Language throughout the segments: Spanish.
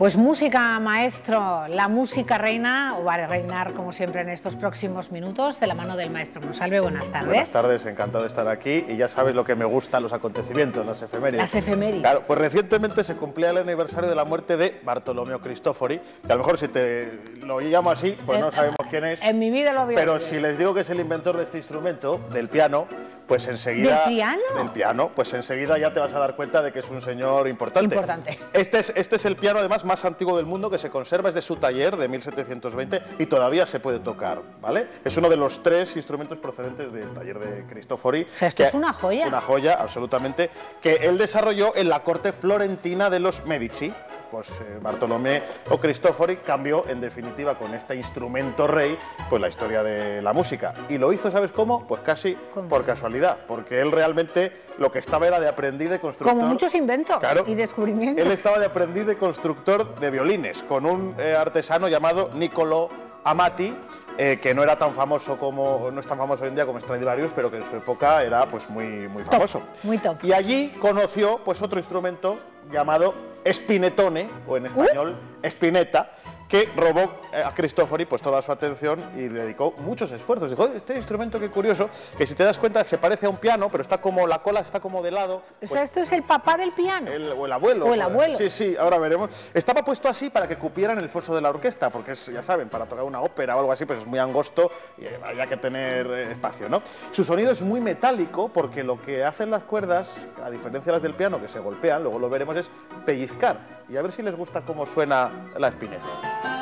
Pues música, maestro, la música reina, o va a reinar como siempre en estos próximos minutos, de la mano del maestro Monsalve. Buenas tardes. Buenas tardes, encantado de estar aquí y ya sabes lo que me gustan los acontecimientos, las efemérides. Las efemérides. Claro, pues recientemente se cumplía el aniversario de la muerte de Bartolomeo Cristofori, que a lo mejor si te lo llamo así, pues no sabemos quién es. En mi vida lo veo. Pero si les digo que es el inventor de este instrumento, del piano, pues enseguida... ¿Del piano? Del piano, pues enseguida ya te vas a dar cuenta de que es un señor importante. Importante. Este es, este es el piano, además, más antiguo del mundo que se conserva, es de su taller de 1720 y todavía se puede tocar, ¿vale? Es uno de los tres instrumentos procedentes del taller de Cristofori. O sea, esto es una joya. Una joya, absolutamente, que él desarrolló en la corte florentina de los Medici. Pues eh, Bartolomé o Cristofori cambió, en definitiva, con este instrumento rey, pues la historia de la música. Y lo hizo, ¿sabes cómo? Pues casi ¿Cómo? por casualidad, porque él realmente lo que estaba era de aprendiz de constructor. Como muchos inventos Claro. y descubrimientos. Él estaba de aprendiz de constructor de violines con un eh, artesano llamado Niccolò Amati, eh, que no era tan famoso como no es tan famoso hoy en día como Stradivarius, pero que en su época era pues muy muy famoso. muy top. Y allí conoció pues otro instrumento llamado Spinetone o en español Spinetta que robó eh, a Cristofori pues toda su atención y le dedicó muchos esfuerzos. Dijo, "Oye, este instrumento qué curioso, que si te das cuenta se parece a un piano, pero está como la cola está como de lado. O Pues sea, esto es el papá del piano. el- o el abuelo. O el abuelo. Sí, sí, ahora veremos. Estaba puesto así para que cupieran el foso de la orquesta, porque es, ya saben, para tocar una ópera o algo así, pues es muy angosto y eh, había que tener eh, espacio, ¿no? Su sonido es muy metálico porque lo que hacen las cuerdas, a diferencia de las del piano que se golpean, luego lo veremos, es pellizcar. Y a ver si les gusta cómo suena la espineta.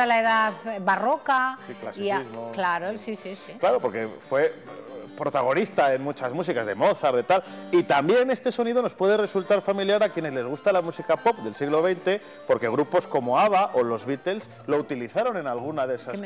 Recuerda la edad barroca. Sí, y a- claro, sí, sí, sí. Claro, porque fue protagonista en muchas músicas de Mozart, de tal. Y también este sonido nos puede resultar familiar a quienes les gusta la música pop del siglo XX, porque grupos como ABBA o los Beatles lo utilizaron en alguna de esas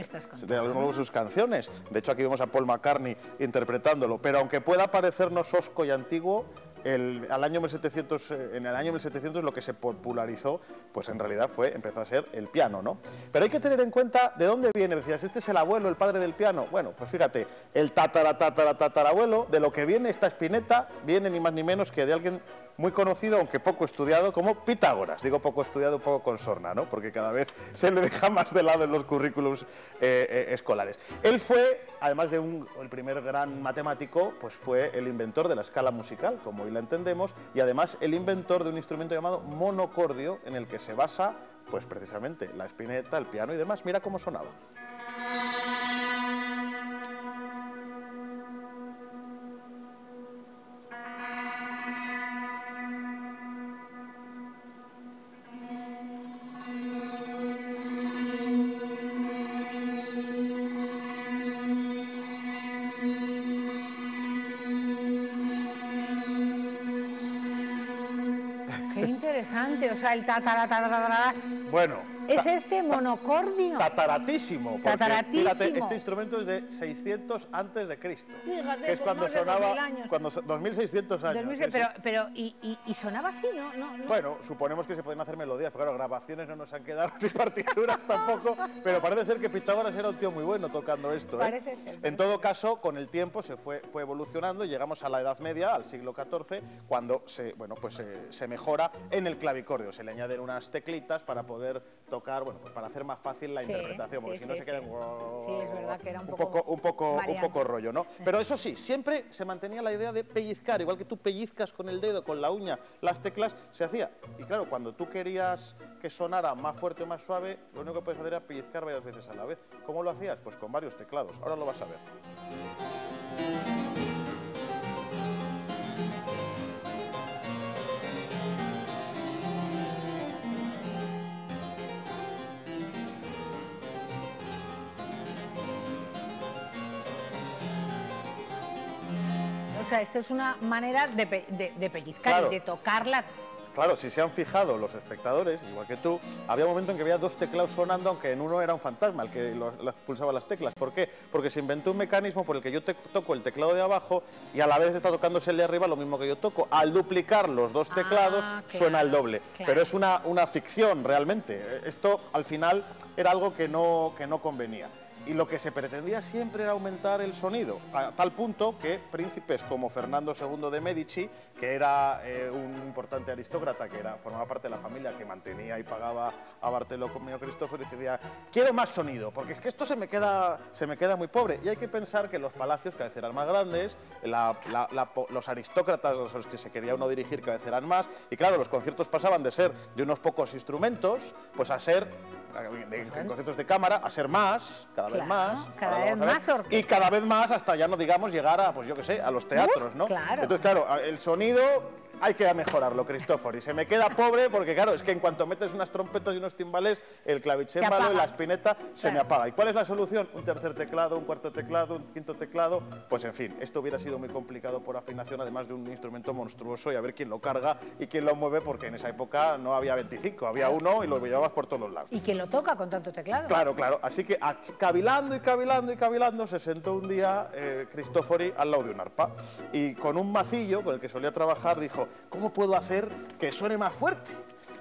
de algunas de sus canciones. De hecho, aquí vemos a Paul McCartney interpretándolo. Pero aunque pueda parecernos osco y antiguo, el, al año 1700, eh, en el año 1700 lo que se popularizó, pues en realidad fue, empezó a ser el piano, ¿no? Pero hay que tener en cuenta de dónde viene. Decías, este es el abuelo, el padre del piano. Bueno, pues fíjate, el tatara, tatara, tatarabuelo, de lo que viene esta espineta, viene ni más ni menos que de alguien muy conocido, aunque poco estudiado, como Pitágoras. Digo poco estudiado, poco con sorna, ¿no? Porque cada vez se le deja más de lado en los currículums eh, eh, escolares. Él fue, además de un, el primer gran matemático, pues fue el inventor de la escala musical, como hoy la entendemos, y además el inventor de un instrumento llamado monocordio, en el que se basa, pues precisamente, la espineta, el piano y demás. Mira cómo sonaba. Interesante. O sea, el tatara, tatara, tatara, Bueno, es este monocordio. tataratísimo. Tataratísimo. Fíjate, este instrumento es de 600 antes de Cristo. Fíjate, que es pues cuando sonaba 2000 años. cuando so- 2600 años. 2006, sí, sí. pero, pero y, y- y sonaba así, ¿no? no, no. Bueno, suponemos que se pueden hacer melodías, pero claro, grabaciones no nos han quedado ni partituras tampoco, pero parece ser que Pitágoras era un tío muy bueno tocando esto. ¿eh? Parece ser, En todo caso, con el tiempo se fue, fue evolucionando y llegamos a la Edad Media, al siglo XIV, cuando se, bueno, pues, se mejora en el clavicordio, se le añaden unas teclitas para poder tocar, bueno, pues para hacer más fácil la Sí, interpretación, porque sí, si no sí, se queda sí. en... Sí, es verdad que era un un poco un poco, un poco rollo, ¿no? Pero eso sí, siempre se mantenía la idea de pellizcar, igual que tú pellizcas con el dedo, con la uña, las teclas, se hacía. Y claro, cuando tú querías que sonara más fuerte o más suave, lo único que puedes hacer era pellizcar varias veces a la vez. ¿Cómo lo hacías? Pues con varios teclados. Ahora lo vas a ver. O sea, esto es una manera de, pe- de- de pellizcar Claro. y de tocar la, claro, si se han fijado los espectadores, igual que tú, había un momento en que había dos teclados sonando, aunque en uno era un fantasma el que pulsaba las teclas. ¿Por qué? Porque se inventó un mecanismo por el que yo toco el teclado de abajo y a la vez está tocándose el de arriba lo mismo que yo toco. Al duplicar los dos ah, teclados suena el doble. Pero es una, una ficción realmente. Esto al final era algo que no, que no convenía y lo que se pretendía siempre era aumentar el sonido, a tal punto que príncipes como Fernando II de Medici, que era eh, un importante aristócrata, que era, formaba parte de la familia que mantenía y pagaba a Bartolomeo Cristóforo, decía, quiero más sonido, porque es que esto se me, queda, se me queda muy pobre. Y hay que pensar que los palacios cada vez eran más grandes, los aristócratas a los que se quería uno dirigir cada vez eran más, y claro, los conciertos pasaban de ser de unos pocos instrumentos, pues a ser en conceptos de cámara, a ser más, cada vez más. Cada vez más Y cada vez más hasta ya no digamos llegar a, pues yo qué sé, a los teatros, ¿no? Claro. Entonces, claro, el sonido hay que mejorarlo, Cristóforo. Y se me queda pobre porque, claro, es que en cuanto metes unas trompetas y unos timbales, el clavicémbalo y la espineta se me apaga. ¿Y cuál es la solución? Un tercer teclado, un cuarto teclado, un quinto teclado. Pues en fin, esto hubiera sido muy complicado por afinación, además de un instrumento monstruoso y a ver quién lo carga y quién lo mueve, porque en esa época no había 25, había uno y lo llevabas por todos los lados. ¿Y quién lo toca con tanto teclado? Claro, claro. Así que cavilando y cavilando y cavilando, se sentó un día eh, Cristófori al lado de un arpa y con un macillo con el que solía trabajar dijo, ¿cómo puedo hacer que suene más fuerte.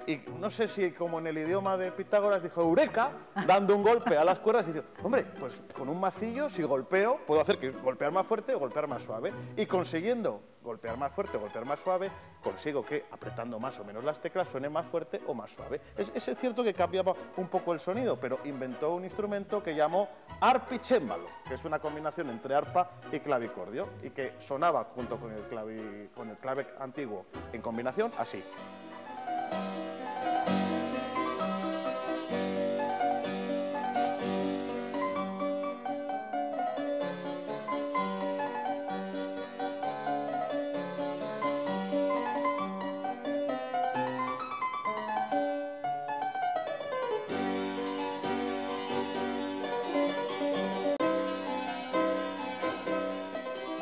Y no sé si como en el idioma de Pitágoras dijo Eureka, dando un golpe a las cuerdas y dijo, hombre, pues con un macillo, si golpeo, puedo hacer que golpear más fuerte o golpear más suave. Y consiguiendo golpear más fuerte o golpear más suave, consigo que apretando más o menos las teclas suene más fuerte o más suave. Es, es cierto que cambiaba un poco el sonido, pero inventó un instrumento que llamó arpichémbalo, que es una combinación entre arpa y clavicordio, y que sonaba junto con el, clavi, con el clave antiguo en combinación así.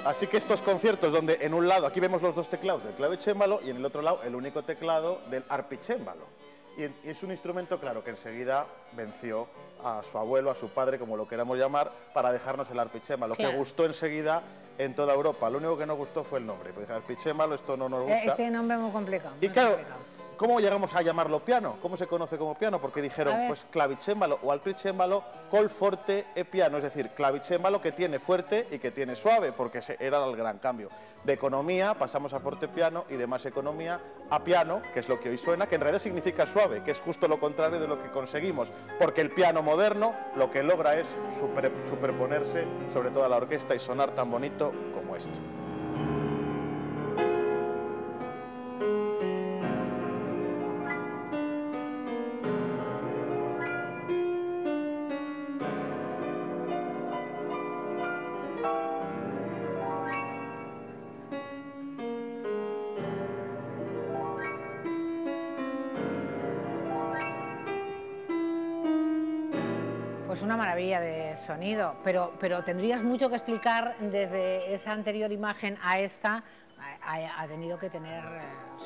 Así que estos conciertos donde en un lado, aquí vemos los dos teclados del clavicémbalo y en el otro lado el único teclado del arpichémbalo. Y, es un instrumento, claro, que enseguida venció a su abuelo, a su padre, como lo queramos llamar, para dejarnos el arpichémbalo, que gustó enseguida en toda Europa. Lo único que no gustó fue el nombre, porque arpichémbalo esto no nos eh, gusta. Este nombre es muy complicado. Y claro, ¿Cómo llegamos a llamarlo piano? ¿Cómo se conoce como piano? Porque dijeron, pues clavicémbalo o alpricémbalo col forte e piano, es decir, clavicémbalo que tiene fuerte y que tiene suave, porque ese era el gran cambio. De economía pasamos a fortepiano y de más economía a piano, que es lo que hoy suena, que en realidad significa suave, que es justo lo contrario de lo que conseguimos, porque el piano moderno lo que logra es superponerse sobre toda la orquesta y sonar tan bonito como esto. Una maravilla de sonido, pero, pero tendrías mucho que explicar desde esa anterior imagen a esta, ha, tenido que tener eh,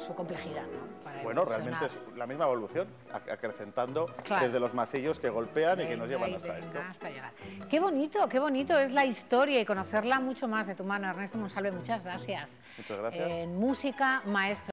su complejidad. ¿no? bueno, realmente es la misma evolución, acrecentando desde los macillos que golpean y que nos llevan hasta esto. Qué bonito, qué bonito es la historia y conocerla mucho más de tu mano. Ernesto Monsalve, muchas gracias. Muchas gracias. En música, maestro.